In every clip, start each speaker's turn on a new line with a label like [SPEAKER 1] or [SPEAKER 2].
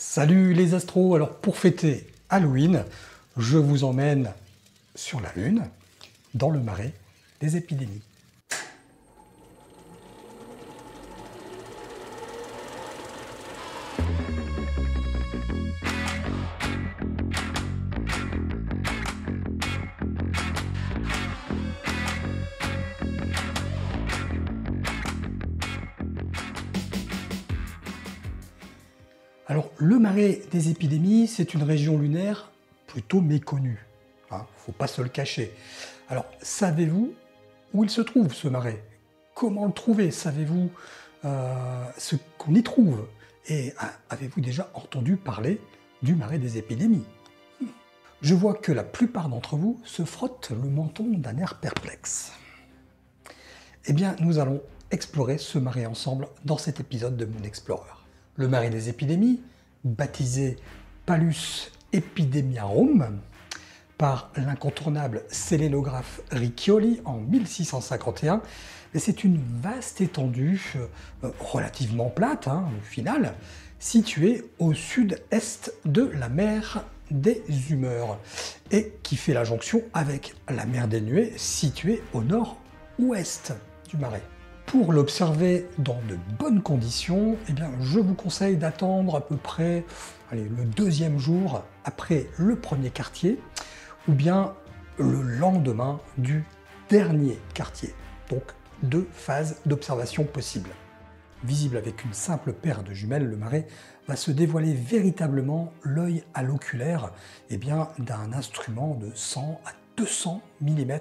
[SPEAKER 1] Salut les astros, alors pour fêter Halloween, je vous emmène sur la Lune, dans le marais des épidémies. Des épidémies, c'est une région lunaire plutôt méconnue. Il hein, ne faut pas se le cacher. Alors, savez-vous où il se trouve, ce marais? Comment le trouver? Savez-vous euh, ce qu'on y trouve? Et euh, avez-vous déjà entendu parler du marais des épidémies? Je vois que la plupart d'entre vous se frottent le menton d'un air perplexe. Eh bien, nous allons explorer ce marais ensemble dans cet épisode de Moon Explorer le marais des épidémies, baptisé Palus epidemiarum par l'incontournable sélénographe Riccioli en 1651. c'est une vaste étendue, euh, relativement plate hein, au final, située au sud-est de la mer des Humeurs et qui fait la jonction avec la mer des Nuées située au nord-ouest du marais. Pour l'observer dans de bonnes conditions, eh bien, je vous conseille d'attendre à peu près le deuxième jour après le premier quartier, ou bien le lendemain du dernier quartier. Donc deux phases d'observation possibles. Visible avec une simple paire de jumelles, le marais va se dévoiler véritablement l'œil à l'oculaire eh d'un instrument de 100 à 200 mm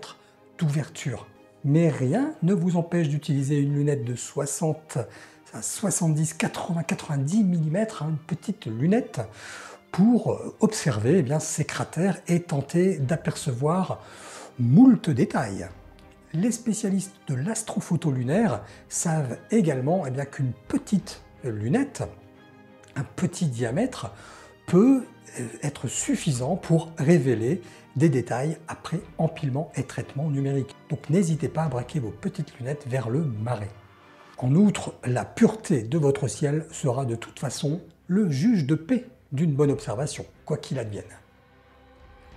[SPEAKER 1] d'ouverture mais rien ne vous empêche d'utiliser une lunette de 60 à 70, 80, 90 mm, une petite lunette, pour euh, observer eh ces cratères et tenter d'apercevoir moult détails. Les spécialistes de l'astrophoto lunaire savent également eh qu'une petite lunette, un petit diamètre, peut être suffisant pour révéler des détails après empilement et traitement numérique. Donc n'hésitez pas à braquer vos petites lunettes vers le marais. En outre, la pureté de votre ciel sera de toute façon le juge de paix d'une bonne observation, quoi qu'il advienne.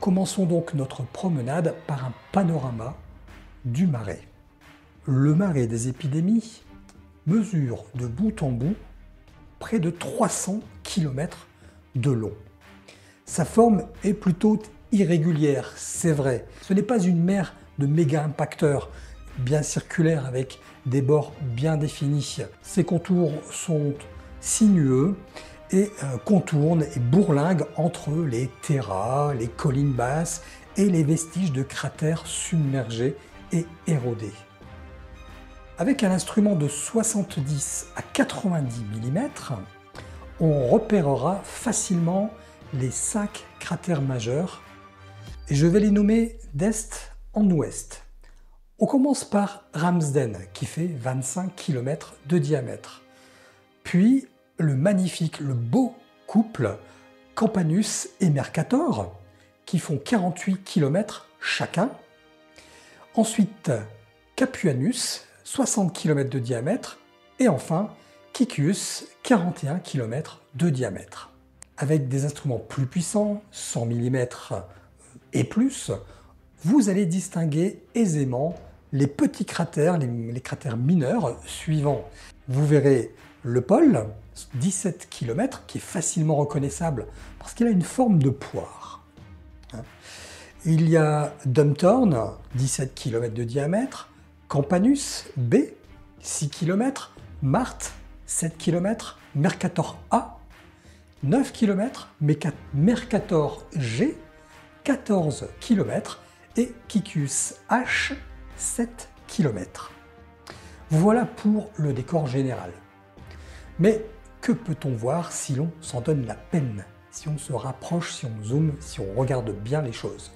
[SPEAKER 1] Commençons donc notre promenade par un panorama du marais. Le marais des épidémies mesure de bout en bout près de 300 km de long. Sa forme est plutôt irrégulière, c'est vrai. Ce n'est pas une mer de méga impacteurs bien circulaire avec des bords bien définis. Ses contours sont sinueux et euh, contournent et bourlinguent entre les terras, les collines basses et les vestiges de cratères submergés et érodés. Avec un instrument de 70 à 90 mm, on repérera facilement les cinq cratères majeurs et je vais les nommer d'est en ouest. On commence par Ramsden qui fait 25 km de diamètre. Puis le magnifique, le beau couple Campanus et Mercator qui font 48 km chacun. Ensuite Capuanus, 60 km de diamètre. Et enfin Kikuus, 41 km de diamètre. Avec des instruments plus puissants, 100 mm et plus, vous allez distinguer aisément les petits cratères, les, cratères mineurs suivants. Vous verrez le pôle, 17 km, qui est facilement reconnaissable parce qu'il a une forme de poire. Il y a Dumtorn, 17 km de diamètre, Campanus, B, 6 km, Marthe, 7 km, Mercator A, 9 km, Mercator G, 14 km et Kikus H 7 km. Voilà pour le décor général. Mais que peut-on voir si l'on s'en donne la peine, si on se rapproche, si on zoome, si on regarde bien les choses?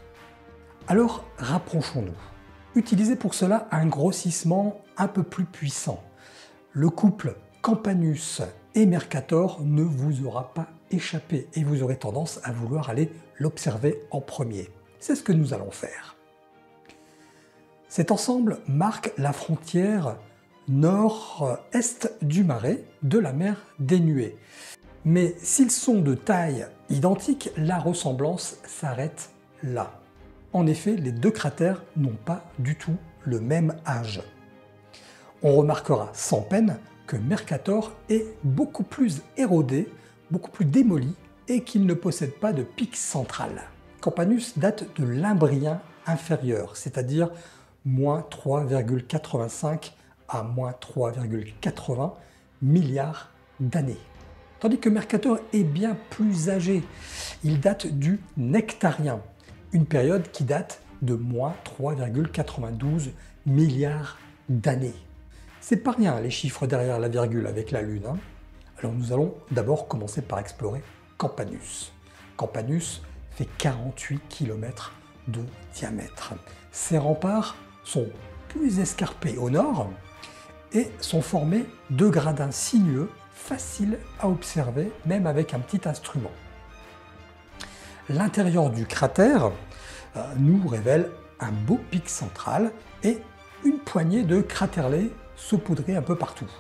[SPEAKER 1] Alors rapprochons-nous. Utilisez pour cela un grossissement un peu plus puissant. Le couple Campanus et Mercator ne vous aura pas échappé et vous aurez tendance à vouloir aller l'observer en premier. C'est ce que nous allons faire. Cet ensemble marque la frontière nord-est du marais de la mer des. Mais s'ils sont de taille identique, la ressemblance s'arrête là. En effet, les deux cratères n'ont pas du tout le même âge. On remarquera sans peine que Mercator est beaucoup plus érodé, beaucoup plus démoli et qu'il ne possède pas de pic central. Campanus date de l'Imbrien inférieur, c'est-à-dire moins 3,85 à moins 3,80 milliards d'années. Tandis que Mercator est bien plus âgé. Il date du Nectarien, une période qui date de moins 3,92 milliards d'années. C'est pas rien les chiffres derrière la virgule avec la Lune. Hein. Nous allons d'abord commencer par explorer Campanus. Campanus fait 48 km de diamètre. Ses remparts sont plus escarpés au nord et sont formés de gradins sinueux faciles à observer même avec un petit instrument. L'intérieur du cratère euh, nous révèle un beau pic central et une poignée de craterlets saupoudrés un peu partout,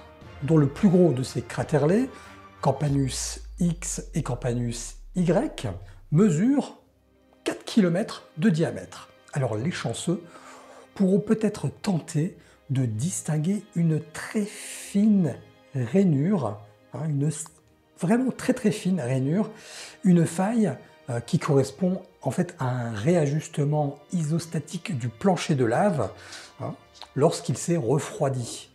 [SPEAKER 1] dont le plus gros de ces craterlets, Campanus X et Campanus Y, mesure 4 km de diamètre. Alors les chanceux pourront peut-être tenter de distinguer une très fine rainure, hein, une vraiment très très fine rainure, une faille euh, qui correspond en fait à un réajustement isostatique du plancher de lave hein, lorsqu'il s'est refroidi.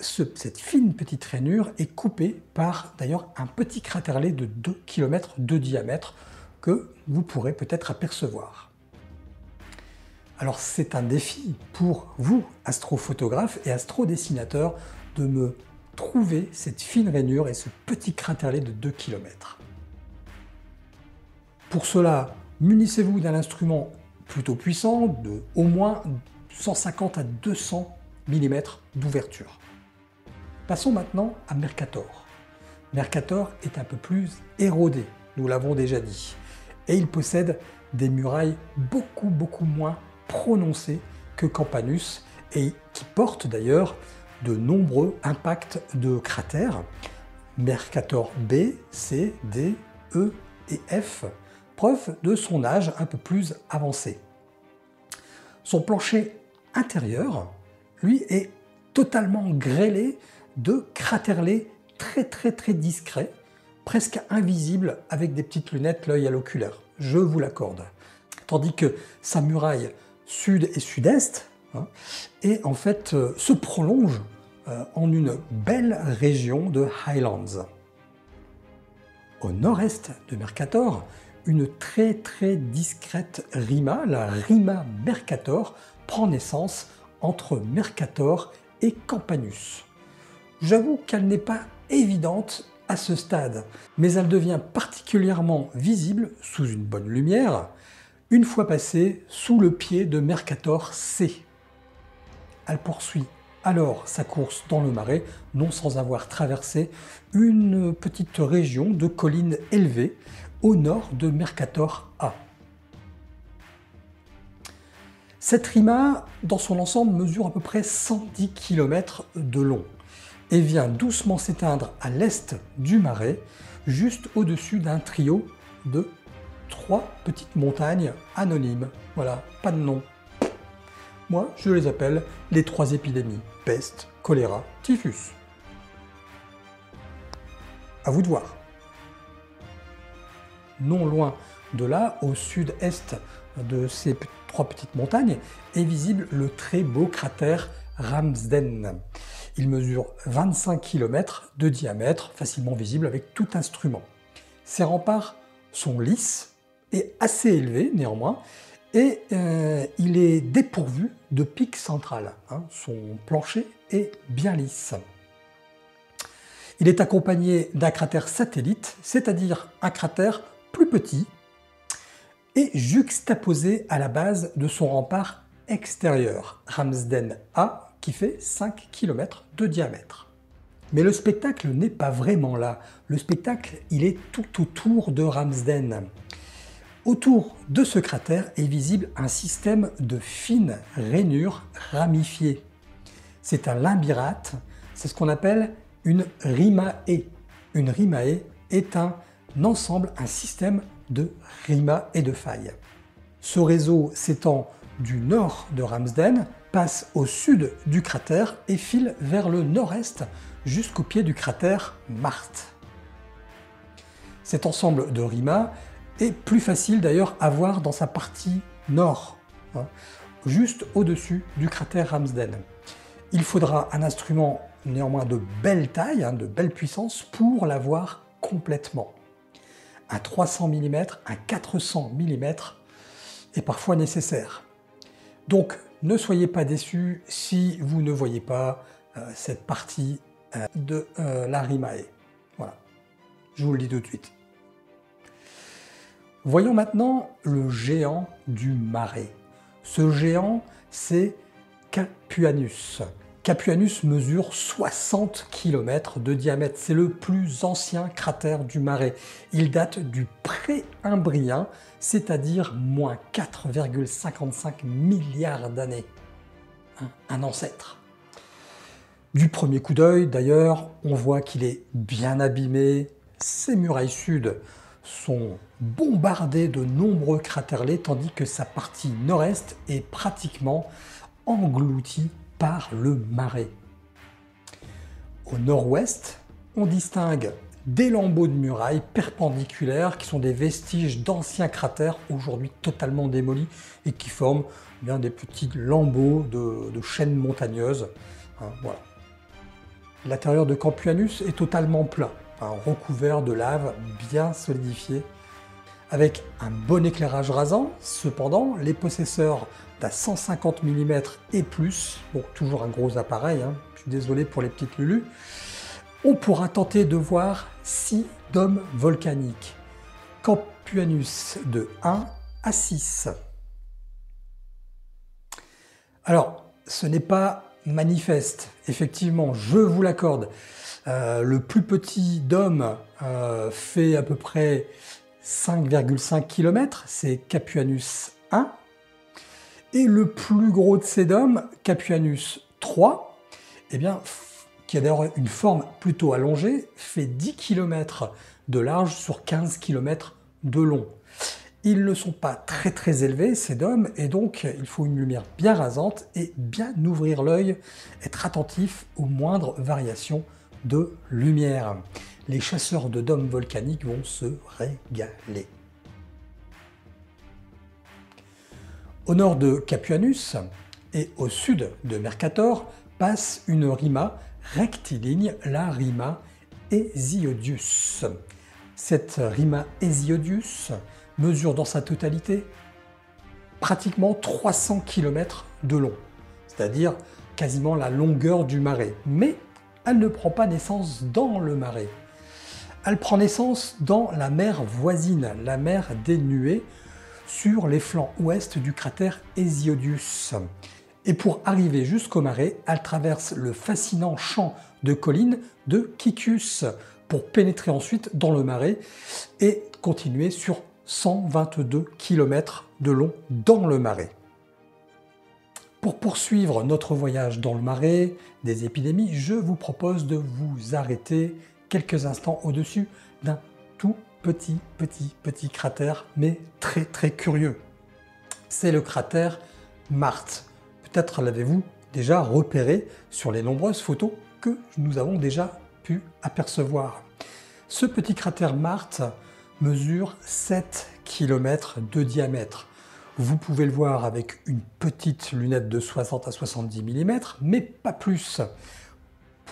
[SPEAKER 1] Cette fine petite rainure est coupée par d'ailleurs un petit craterlet de 2 km de diamètre que vous pourrez peut-être apercevoir. Alors c'est un défi pour vous, astrophotographe et astrodessinateur, de me trouver cette fine rainure et ce petit craterlet de 2 km. Pour cela, munissez-vous d'un instrument plutôt puissant de au moins 150 à 200 mm d'ouverture. Passons maintenant à Mercator. Mercator est un peu plus érodé, nous l'avons déjà dit, et il possède des murailles beaucoup beaucoup moins prononcées que Campanus et qui portent d'ailleurs de nombreux impacts de cratères, Mercator B, C, D, E et F, preuve de son âge un peu plus avancé. Son plancher intérieur, lui, est totalement grêlé de craterlets très très très discrets, presque invisibles avec des petites lunettes l'œil à l'oculaire, je vous l'accorde. Tandis que sa muraille sud et sud-est hein, en fait euh, se prolonge euh, en une belle région de Highlands. Au nord-est de Mercator, une très très discrète rima, la rima Mercator, prend naissance entre Mercator et Campanus. J'avoue qu'elle n'est pas évidente à ce stade, mais elle devient particulièrement visible sous une bonne lumière une fois passée sous le pied de Mercator C. Elle poursuit alors sa course dans le marais, non sans avoir traversé une petite région de collines élevées au nord de Mercator A. Cette rima, dans son ensemble, mesure à peu près 110 km de long et vient doucement s'éteindre à l'est du marais, juste au-dessus d'un trio de trois petites montagnes anonymes. Voilà, pas de nom. Moi, je les appelle les trois épidémies peste, choléra, typhus. À vous de voir. Non loin de là, au sud-est de ces trois petites montagnes, est visible le très beau cratère Ramsden. Il mesure 25 km de diamètre, facilement visible avec tout instrument. Ses remparts sont lisses et assez élevés néanmoins, et euh, il est dépourvu de pic central. Hein. Son plancher est bien lisse. Il est accompagné d'un cratère satellite, c'est-à-dire un cratère plus petit et juxtaposé à la base de son rempart extérieur, Ramsden A, qui fait 5 km de diamètre. Mais le spectacle n'est pas vraiment là. Le spectacle, il est tout autour de Ramsden. Autour de ce cratère est visible un système de fines rainures ramifiées. C'est un limbirate, c'est ce qu'on appelle une rimae. Une rimae est un ensemble, un système de rimas et de failles. Ce réseau s'étend du nord de Ramsden, passe au sud du cratère et file vers le nord-est jusqu'au pied du cratère Marthe. Cet ensemble de rimas est plus facile d'ailleurs à voir dans sa partie nord, hein, juste au-dessus du cratère Ramsden. Il faudra un instrument néanmoins de belle taille, hein, de belle puissance, pour la voir complètement. Un 300 mm, un 400 mm est parfois nécessaire. Donc ne soyez pas déçus si vous ne voyez pas euh, cette partie euh, de euh, la Rimae. Voilà, je vous le dis tout de suite. Voyons maintenant le géant du marais. Ce géant, c'est Capuanus. Capuanus mesure 60 km de diamètre. C'est le plus ancien cratère du marais. Il date du Pré-Imbrien, c'est-à-dire moins 4,55 milliards d'années. Un ancêtre. Du premier coup d'œil, d'ailleurs, on voit qu'il est bien abîmé. Ses murailles sud sont bombardées de nombreux craterlets, tandis que sa partie nord-est est pratiquement engloutie par le marais. Au nord-ouest, on distingue des lambeaux de murailles perpendiculaires qui sont des vestiges d'anciens cratères aujourd'hui totalement démolis et qui forment bien des petits lambeaux de, chaînes montagneuses. Hein, voilà. L'intérieur de Campuanus est totalement plat, recouvert de lave bien solidifiée. Avec un bon éclairage rasant, cependant, les possesseurs d'un 150 mm et plus, bon, toujours un gros appareil, hein, je suis désolé pour les petites lulus, on pourra tenter de voir 6 dômes volcaniques. Campuanus de 1 à 6. Alors, ce n'est pas manifeste, effectivement, je vous l'accorde. Euh, le plus petit dôme euh, fait à peu près 5,5 km, c'est Capuanus 1. Et le plus gros de ces dômes, Capuanus 3, eh qui a d'ailleurs une forme plutôt allongée, fait 10 km de large sur 15 km de long. Ils ne sont pas très très élevés, ces dômes, et donc il faut une lumière bien rasante et bien ouvrir l'œil, être attentif aux moindres variations de lumière. Les chasseurs de dômes volcaniques vont se régaler. Au nord de Capuanus et au sud de Mercator passe une rima rectiligne, la rima Hesiodius. Cette rima Hesiodius mesure dans sa totalité pratiquement 300 km de long, c'est-à-dire quasiment la longueur du marais. Mais elle ne prend pas naissance dans le marais. Elle prend naissance dans la mer voisine, la mer des nuées, sur les flancs ouest du cratère Hesiodius. Et pour arriver jusqu'au marais, elle traverse le fascinant champ de collines de Kikus pour pénétrer ensuite dans le marais et continuer sur 122 km de long dans le marais. Pour poursuivre notre voyage dans le marais des épidémies, je vous propose de vous arrêter quelques instants au-dessus d'un tout petit, petit, petit cratère, mais très, très curieux. C'est le cratère Marthe. Peut-être l'avez-vous déjà repéré sur les nombreuses photos que nous avons déjà pu apercevoir. Ce petit cratère Marthe mesure 7 km de diamètre. Vous pouvez le voir avec une petite lunette de 60 à 70 mm, mais pas plus.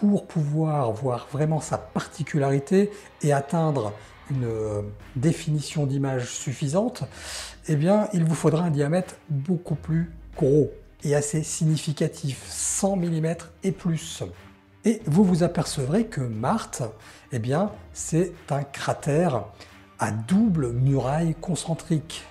[SPEAKER 1] Pour pouvoir voir vraiment sa particularité et atteindre une euh, définition d'image suffisante, eh bien, il vous faudra un diamètre beaucoup plus gros et assez significatif, 100 mm et plus. Et vous vous apercevrez que Marthe, eh bien, c'est un cratère à double muraille concentrique.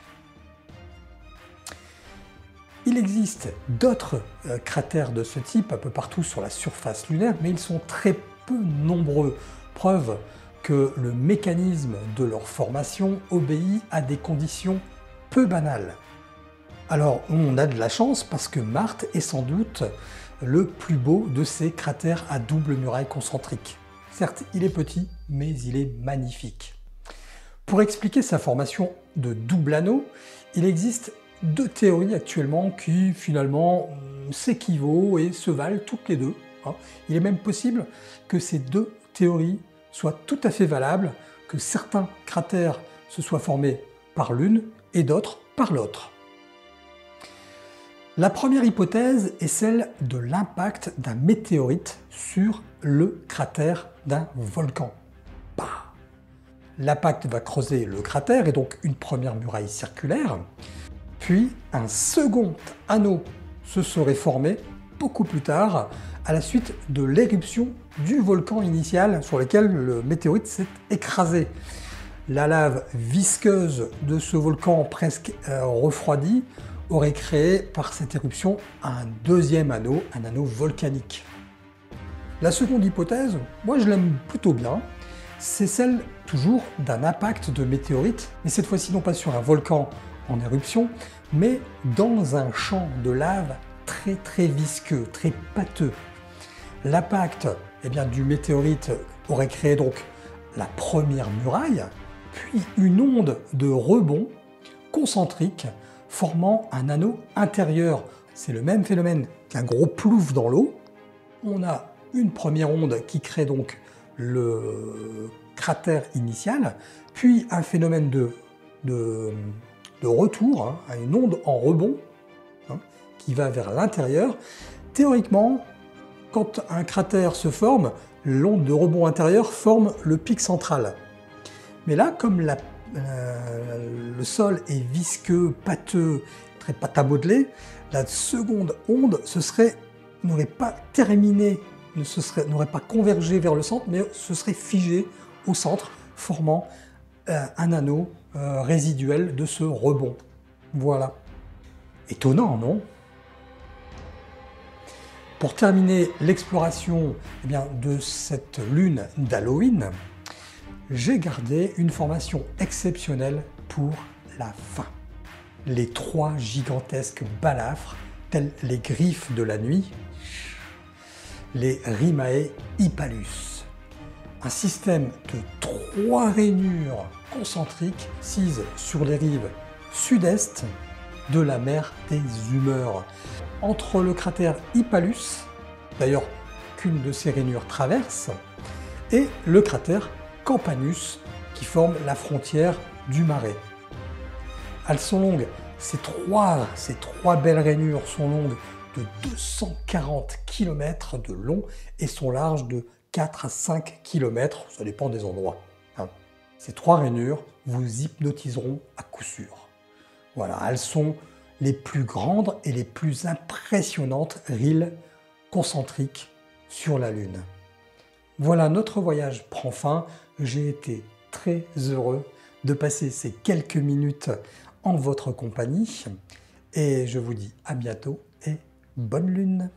[SPEAKER 1] Il existe d'autres euh, cratères de ce type un peu partout sur la surface lunaire, mais ils sont très peu nombreux. Preuve que le mécanisme de leur formation obéit à des conditions peu banales. Alors on a de la chance parce que Marthe est sans doute le plus beau de ces cratères à double muraille concentrique. Certes, il est petit, mais il est magnifique. Pour expliquer sa formation de double anneau, il existe deux théories actuellement qui finalement s'équivaut et se valent toutes les deux. Hein. Il est même possible que ces deux théories soient tout à fait valables, que certains cratères se soient formés par l'une et d'autres par l'autre. La première hypothèse est celle de l'impact d'un météorite sur le cratère d'un volcan. L'impact va creuser le cratère et donc une première muraille circulaire, puis un second anneau se serait formé beaucoup plus tard à la suite de l'éruption du volcan initial sur lequel le météorite s'est écrasé. La lave visqueuse de ce volcan presque euh, refroidi aurait créé par cette éruption un deuxième anneau, un anneau volcanique. La seconde hypothèse, moi je l'aime plutôt bien, c'est celle toujours d'un impact de météorite, mais cette fois-ci non pas sur un volcan en éruption, mais dans un champ de lave très très visqueux, très pâteux. L'impact eh du météorite aurait créé donc la première muraille, puis une onde de rebond concentrique formant un anneau intérieur. C'est le même phénomène qu'un gros plouf dans l'eau. On a une première onde qui crée donc le cratère initial, puis un phénomène de, de, retour, hein, une onde en rebond hein, qui va vers l'intérieur. Théoriquement, quand un cratère se forme, l'onde de rebond intérieur forme le pic central. Mais là, comme euh, le sol est visqueux, pâteux, très pâte à modeler, la seconde onde ce serait n'aurait pas terminé, n'aurait pas convergé vers le centre, mais ce serait figé au centre, formant un anneau euh, résiduel de ce rebond. Voilà. Étonnant, non? Pour terminer l'exploration eh de cette lune d'Halloween, j'ai gardé une formation exceptionnelle pour la fin. Les trois gigantesques balafres, tels les griffes de la nuit, les Rimae Hippalus un système de trois rainures concentriques sises sur les rives sud-est de la mer des Humeurs. Entre le cratère Hippalus, d'ailleurs qu'une de ces rainures traverse, et le cratère Campanus qui forme la frontière du marais. Elles sont longues, ces trois, ces trois belles rainures sont longues de 240 km de long et sont larges de 4 à 5 km, ça dépend des endroits. Hein. Ces trois rainures vous hypnotiseront à coup sûr. Voilà, elles sont les plus grandes et les plus impressionnantes rilles concentriques sur la Lune. Voilà, notre voyage prend fin. J'ai été très heureux de passer ces quelques minutes en votre compagnie et je vous dis à bientôt et bonne lune